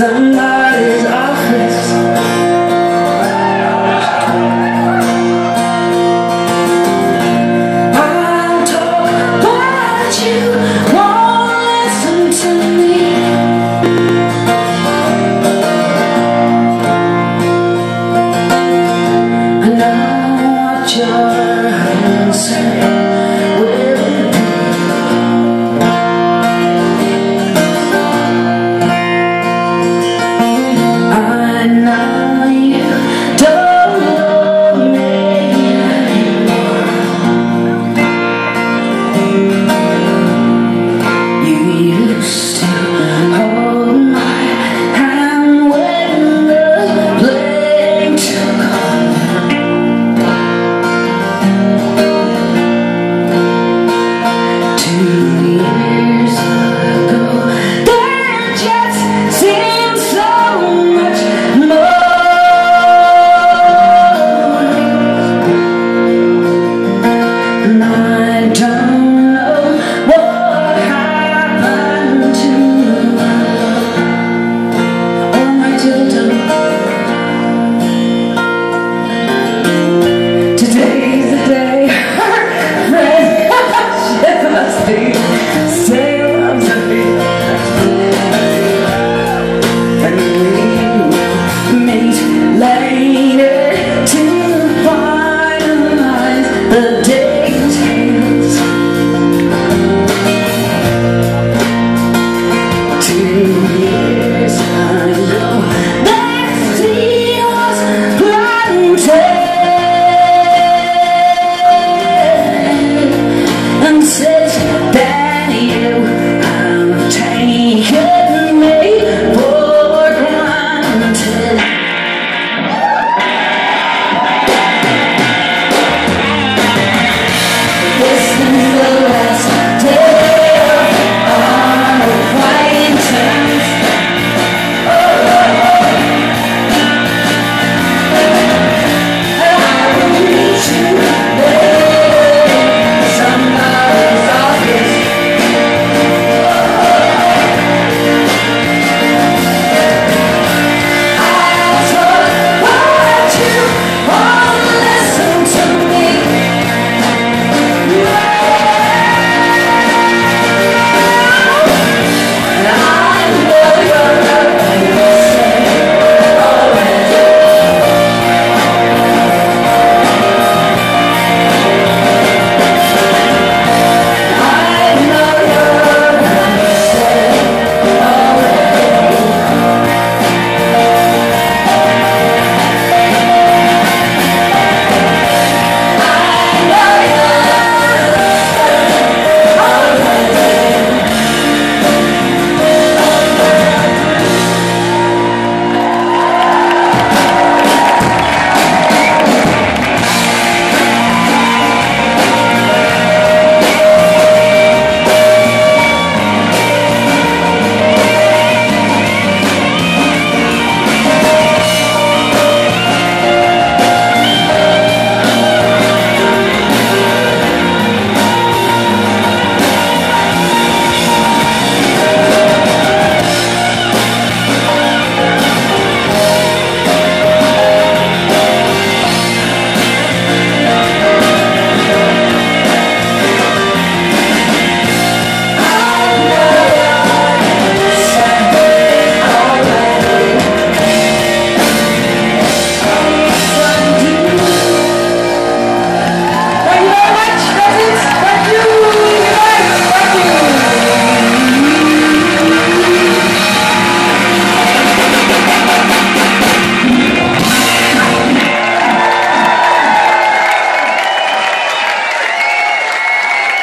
sunlight.